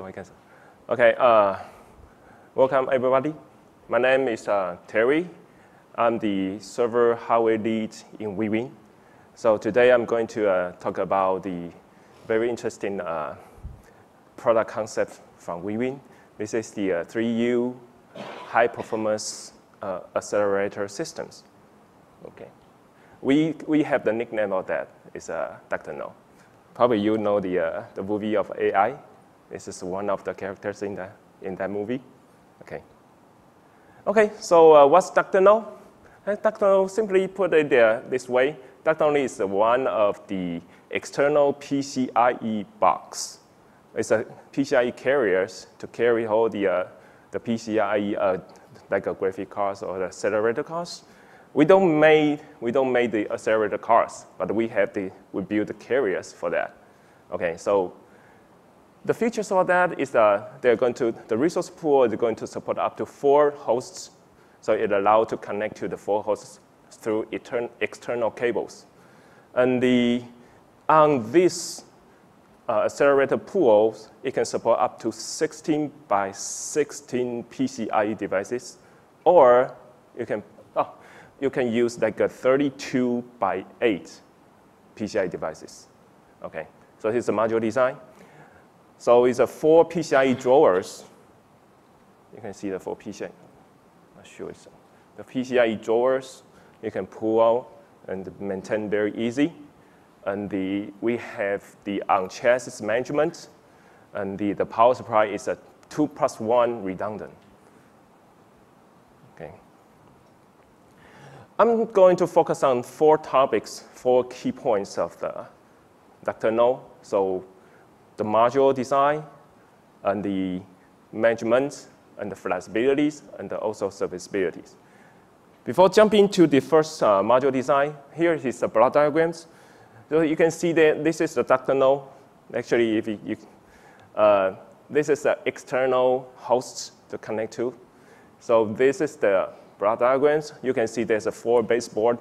So I. Okay. Uh, welcome everybody. My name is uh, Terry. I'm the server hardware lead in Wiwynn. So today I'm going to uh, talk about the very interesting uh, product concept from Wiwynn. This is the uh, 3U high performance uh, accelerator systems. Okay. We, we have the nickname of that. It's uh, Dr. Know. Probably you know the, uh, the movie of AI. This is one of the characters in, the, in that movie. Okay. Okay, so uh, what's Dr. Know? Dr. Know, simply put it there this way, Dr. Know is one of the external PCIe box. It's a PCIe carriers to carry all the, uh, the PCIe, uh, like a graphic cards or the accelerator cards. We don't make we don't make the accelerator cards, but we have the we build the carriers for that. Okay, so the features of that is that they're going to the resource pool is going to support up to four hosts, so it allows to connect to the four hosts through external cables, and the on this uh, accelerator pools, it can support up to 16 by 16 PCIe devices, or you can you can use like a 32 by 8 PCIe devices. Okay, so here's the module design. So it's a four PCIe drawers. You can see the four PCIe. I'll show you some. The PCIe drawers you can pull out and maintain very easy. And the, we have the on-chassis management, and the, the power supply is a two plus one redundant. Okay. I'm going to focus on four topics, four key points of the Dr. Know. So the module design, and the management, and the flexibilities, and also serviceabilities. Before jumping to the first uh, module design, here is the block diagrams. So you can see that this is the Dr. Know. Actually, if you, you uh, this is the external host to connect to. So this is the block diagrams, you can see there's a four baseboard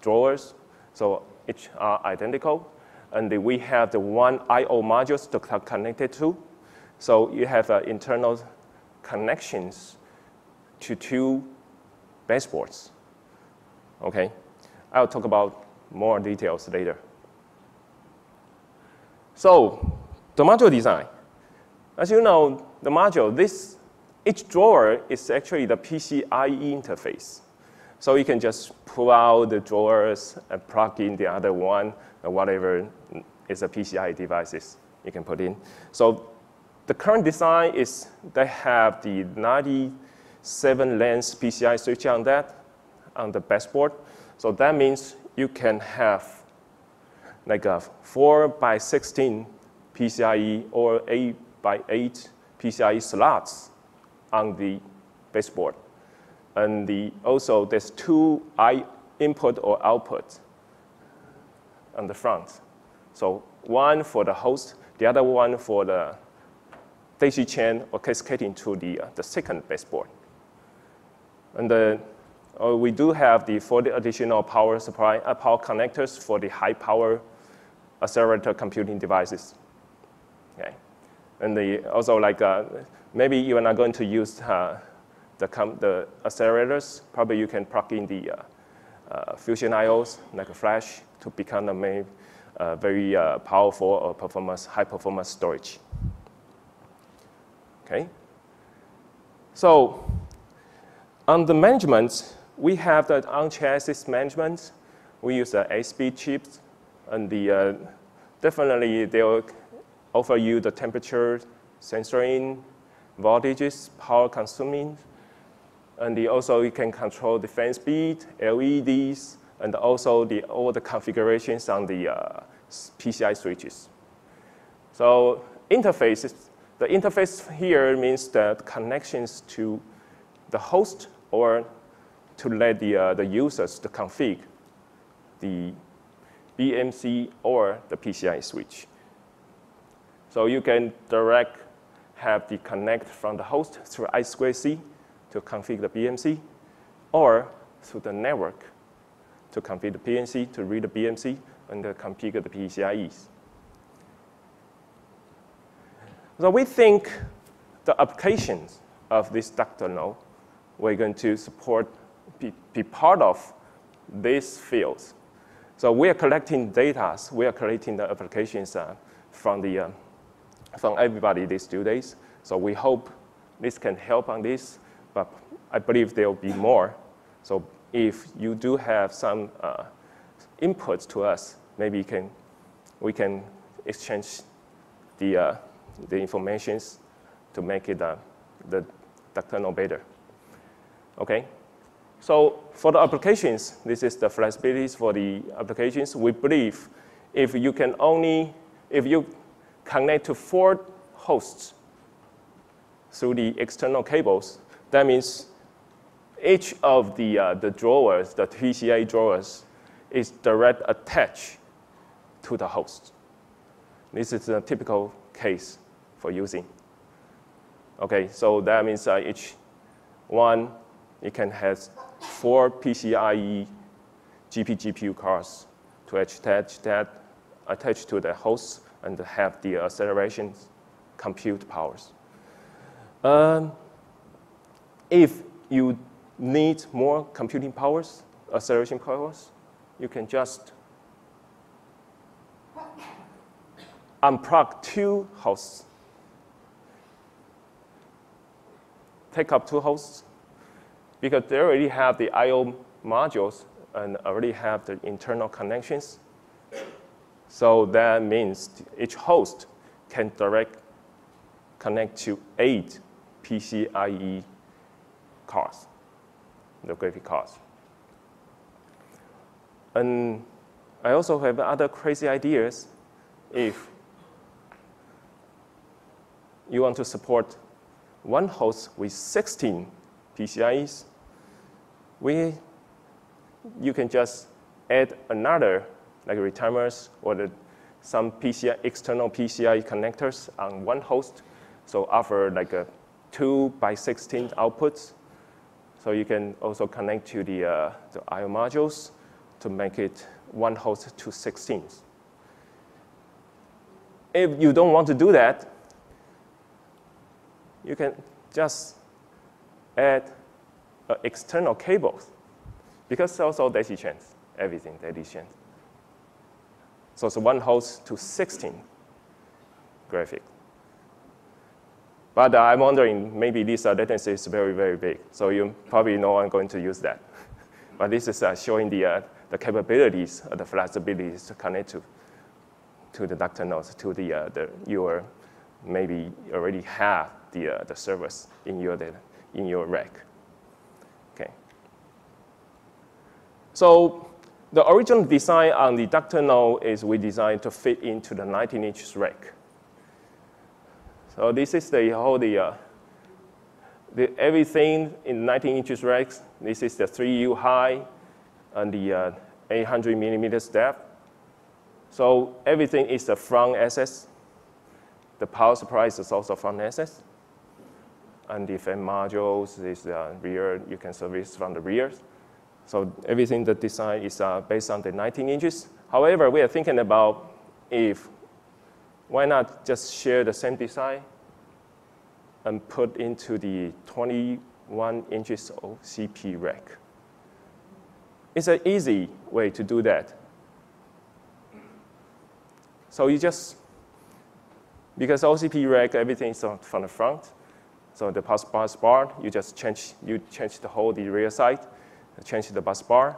drawers, so each are identical. And we have the one I.O. modules to connect it to. So you have uh, internal connections to two baseboards. Okay, I'll talk about more details later. So the module design. As you know, the module, this each drawer is actually the PCIe interface. So you can just pull out the drawers and plug in the other one, or whatever is a PCIe devices you can put in. So the current design is they have the 97 lanes PCI switch on that, on the baseboard. So that means you can have like a 4 by 16 PCIe or 8 by 8 PCIe slots on the baseboard. And the, also, there's two I input or output on the front. So one for the host, the other one for the daisy chain or cascading to the, uh, the second baseboard. And the, uh, we do have the 40 additional power supply, uh, power connectors for the high power accelerator computing devices. Okay. And the, also like uh, maybe you are not going to use uh, the, the accelerators. Probably you can plug in the uh, uh Fusion IOs like a flash to become a main, uh, very uh, powerful or performance, high performance storage. Okay. So on the management, we have the on-chassis management. We use the ASPEED chips, and the definitely they will offer you the temperature sensoring, voltages, power consuming, and the, also you can control the fan speed, LEDs, and also the, all the configurations on the uh, PCI switches. So interfaces, the interface here means that connections to the host or to let the, uh, the users to config the BMC or the PCI switch. So you can direct have the connect from the host through I2C to configure the BMC, or through the network to configure the BMC, to read the BMC, and configure the PCIEs. So we think the applications of this node, we're going to support, be, be part of these fields. So we are collecting data, we are collecting the applications uh, from, the, uh, from everybody these two days. So we hope this can help on this, but I believe there will be more. So if you do have some uh, inputs to us, maybe can, we can exchange the, uh, the to make it uh, the ductal better. Okay? So for the applications, this is the flexibilities for the applications. We believe if you can only, if you connect to four hosts through the external cables, that means each of the, uh, the drawers, the PCI drawers, is direct attached to the host. This is a typical case for using. Okay, so that means uh, each one, it can have four PCIe GP GPU cards to attach that attached to the host and have the acceleration compute powers. Um, if you need more computing powers, acceleration powers, you can just unplug two hosts, take up two hosts, because they already have the I.O. modules and already have the internal connections. So that means each host can direct connect to eight PCIe cards, the graphic cards. And I also have other crazy ideas if you want to support one host with 16 PCIes, we, you can just add another, like retimers or the, some PCI, external PCI connectors on one host. So offer like a 2 by 16 outputs. So you can also connect to the, uh, the I.O. modules to make it one host to 16. If you don't want to do that, you can just add uh, external cables because also daisy chains, everything daisy chains. So it's one host to 16 graphic. But uh, I'm wondering, maybe this uh, latency is very, very big. So you probably know I'm going to use that. but this is uh, showing the, uh, the capabilities, of the flexibilities to connect to, to the ductal nodes, to the, uh, the your, maybe already have the, uh, the service in your, data, in your rack. Okay. So the original design on the ductal node is we designed to fit into the 19-inch rack. So this is the whole the, uh, the everything in 19 inches racks. This is the 3U high and the uh, 800 millimeters depth. So everything is the front SS. The power supply is also front SS. And the fan modules is the uh, rear, you can service from the rear. So everything the design is uh, based on the 19 inches. However, we are thinking about if why not just share the same design and put into the 21 inches OCP rack? It's an easy way to do that. So you just, because OCP rack, everything is from the front. So the bus bus bar, you just change, you change the whole the rear side, change the bus bar,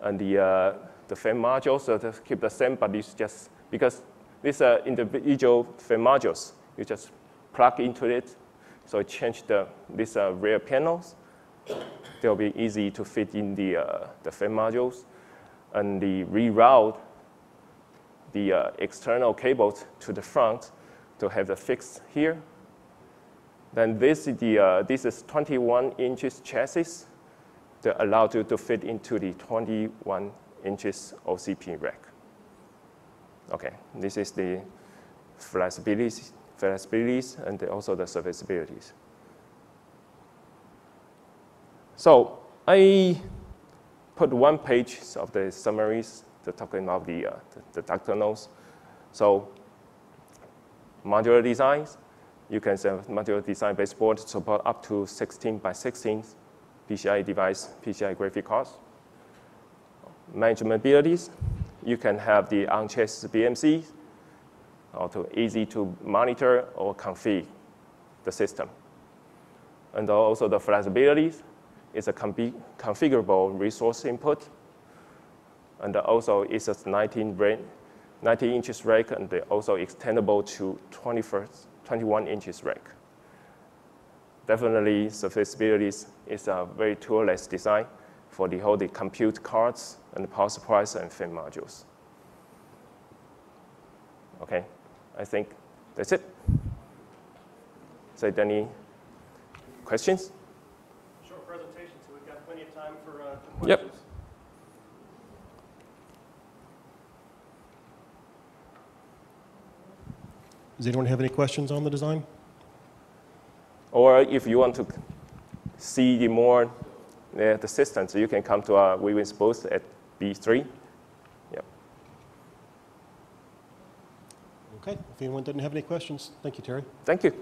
and the, uh, the fan modules so just keep the same, but it's just, because these are individual fan modules. You just plug into it. So change the, these uh, rear panels. They'll be easy to fit in the, uh, the fan modules. And the reroute the uh, external cables to the front to have the fix here. Then this is, the, uh, this is 21 inches chassis that allow you to fit into the 21 inches OCP rack. Okay, this is the flexibility, flexibilities and also the serviceabilities. So I put one page of the summaries to talking about the, uh, the, the nodes. So modular designs. You can have modular design baseboard support up to 16 by 16 PCI device, PCI graphic cards. Management abilities, you can have the on-chassis BMC, or to easy to monitor or configure the system. And also the flexibilities is a configurable resource input. And also it's a 19, 19 inches rack and also extendable to 21 inches rack. Definitely, Surfaceabilities is a very toolless design for the whole the compute cards and the power supplies and FIM modules. Okay, I think that's it. Is there any questions? Short presentation, so we've got plenty of time for, uh, for Yep. questions. Does anyone have any questions on the design? Or if you want to see the more uh, the So you can come to our Wiwynn's booth at B3. Yep. Okay, if anyone doesn't have any questions, thank you, Terry. Thank you.